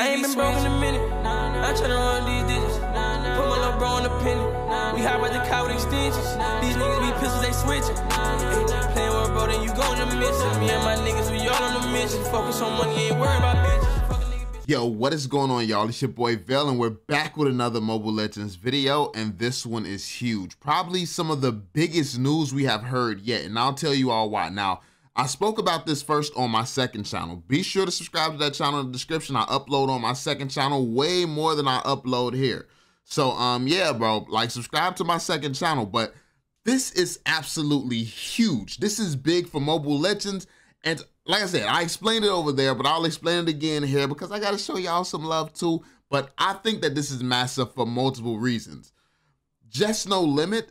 I ain't been broke in a minute. I'm tryna run these digits. Put my little bro in the penny. We hide by the car with extensions. These niggas be pistols, they switching. Ay, playing with bro, then you go on the mission. Me and my niggas, we all on the mission. Focus on money, ain't worried about bitches. Yo, what is going on, y'all? It's your boy Vel, and we're back with another Mobile Legends video, and this one is huge. Probably some of the biggest news we have heard yet, and I'll tell you all why. Now, I spoke about this first on my second channel. Be sure to subscribe to that channel in the description. I upload on my second channel way more than I upload here. So, um, yeah, bro, like subscribe to my second channel, but this is absolutely huge. This is big for Mobile Legends, and like I said, I explained it over there, but I'll explain it again here because I got to show y'all some love too. But I think that this is massive for multiple reasons. JessNoLimit,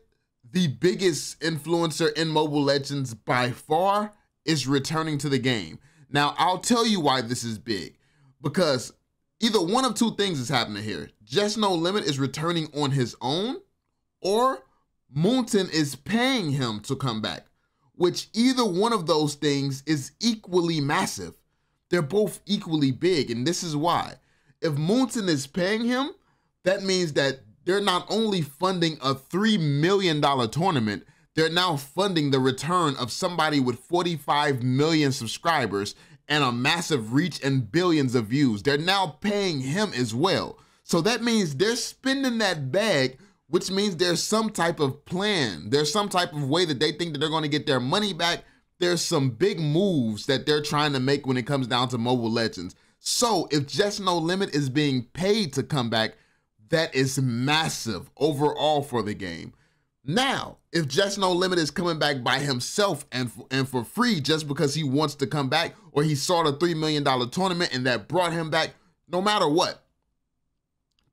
the biggest influencer in Mobile Legends by far, is returning to the game. Now, I'll tell you why this is big. Because either one of two things is happening here. JessNoLimit is returning on his own, or Moonton is paying him to come back, which either one of those things is equally massive. They're both equally big, and this is why. If Moonton is paying him, that means that they're not only funding a $3 million tournament, they're now funding the return of somebody with 45 million subscribers and a massive reach and billions of views. They're now paying him as well. So that means they're spending that bag, which means there's some type of plan. There's some type of way that they think that they're going to get their money back. There's some big moves that they're trying to make when it comes down to Mobile Legends. So if JessNoLimit is being paid to come back, that is massive overall for the game. Now, if JessNoLimit is coming back by himself and and for free just because he wants to come back, or he saw the three million dollar tournament and that brought him back, no matter what,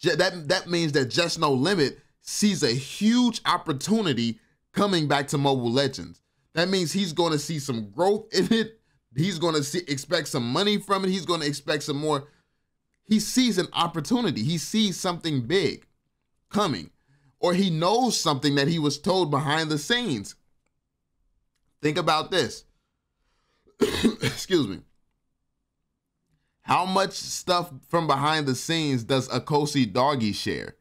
that that means that JessNoLimit sees a huge opportunity coming back to Mobile Legends. That means he's going to see some growth in it. He's going to see expect some money from it. He's going to expect some more. He sees an opportunity. He sees something big coming or he knows something that he was told behind the scenes. Think about this. Excuse me. How much stuff from behind the scenes does Akosi Dogie share?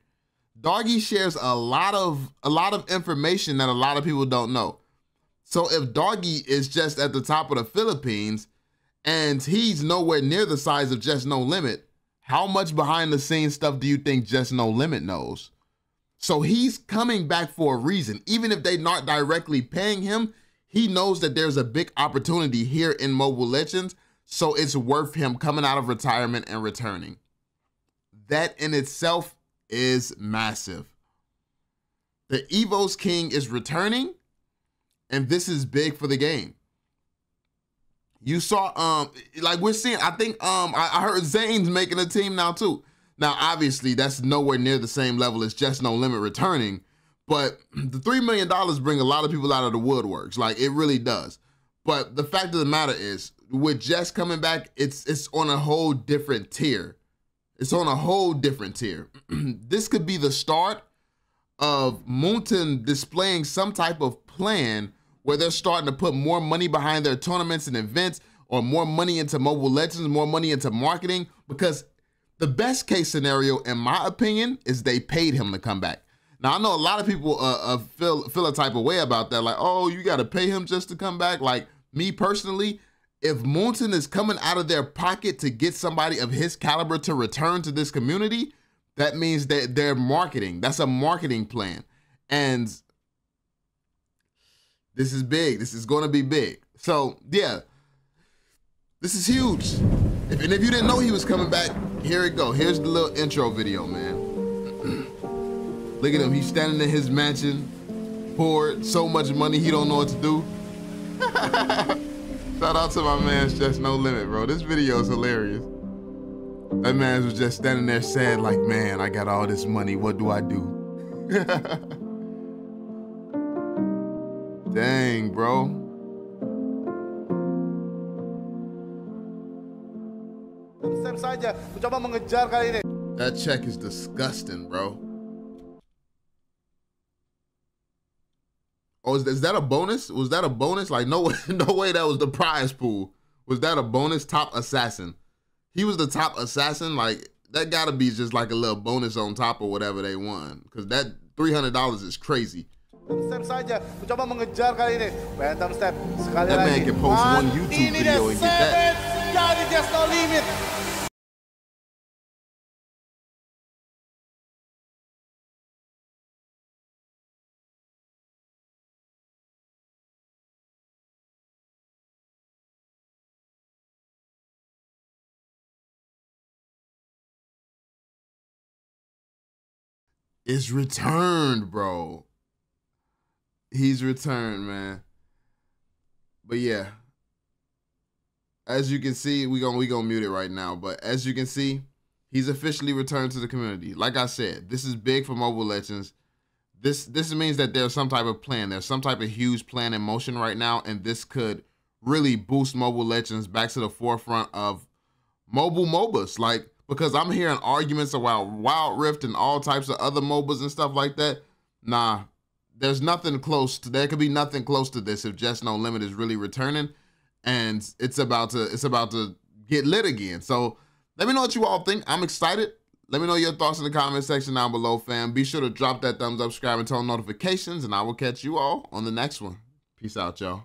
Dogie shares a lot of a lot of information that a lot of people don't know. So if Dogie is just at the top of the Philippines and he's nowhere near the size of JessNoLimit, how much behind the scenes stuff do you think JessNoLimit knows? So he's coming back for a reason. Even if they're not directly paying him, he knows that there's a big opportunity here in Mobile Legends. So it's worth him coming out of retirement and returning. That in itself is massive. The EVOS King is returning, and this is big for the game. You saw, um, like we're seeing, I think, um, I, I heard Zane's making a team now too. Now, obviously, that's nowhere near the same level as JessNoLimit returning, but the $3 million bring a lot of people out of the woodworks. Like, it really does. But the fact of the matter is, with Jess coming back, it's it's on a whole different tier. It's on a whole different tier. this could be the start of Moonton displaying some type of plan where they're starting to put more money behind their tournaments and events or more money into Mobile Legends, more money into marketing, because the best case scenario, in my opinion, is they paid him to come back. Now I know a lot of people uh, uh, feel feel a type of way about that, like, oh, you got to pay him just to come back. Like me personally, if Moonton is coming out of their pocket to get somebody of his caliber to return to this community, that means that they're marketing. That's a marketing plan, and this is big. This is going to be big. So yeah, this is huge. If, and if you didn't know he was coming back, here it go. Here's the little intro video, man. Look at him. He's standing in his mansion, poor, so much money he don't know what to do. Shout out to my man, JessNoLimit, bro. This video is hilarious. That man was just standing there sad, like, man, I got all this money. What do I do? Dang, bro. Saja mencoba mengejar kali ini. That check is disgusting, bro. Oh, is, is that a bonus? Was that a bonus? Like, no way, no way that was the prize pool. Was that a bonus top assassin? he was the top assassin, like that gotta be just like a little bonus on top of whatever they won. Cause that three hundred dollars is crazy. Step saja mencoba mengejar kali ini. Step sekali That man can post one YouTube video and get that. seven. Jadi JessNoLimit. Is returned, bro. He's returned, man. But yeah. As you can see, we going we going to mute it right now, but as you can see, he's officially returned to the community. Like I said, this is big for Mobile Legends. This this means that there's some type of plan. There's some type of huge plan in motion right now and this could really boost Mobile Legends back to the forefront of mobile MOBAs. Like because I'm hearing arguments about Wild Rift and all types of other MOBAs and stuff like that. Nah, there's nothing close to there could be nothing close to this if JessNoLimit is really returning and it's about to it's about to get lit again. So let me know what you all think. I'm excited. Let me know your thoughts in the comment section down below, fam. Be sure to drop that thumbs up, subscribe, and turn on notifications, and I will catch you all on the next one. Peace out, y'all.